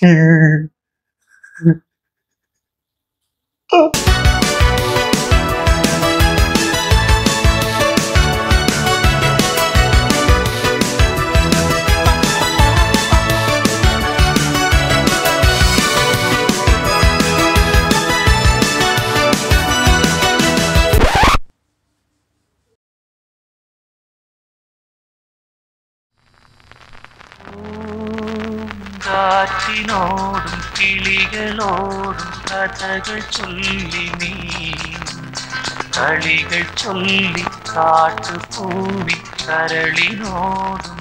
dessus. കാറ്റിനോടും കിളികളോടും കഥകൾ ചൊല്ലി നീ. കളികൾ ചൊല്ലി കാട്ടുപൂവി കരളിനോടും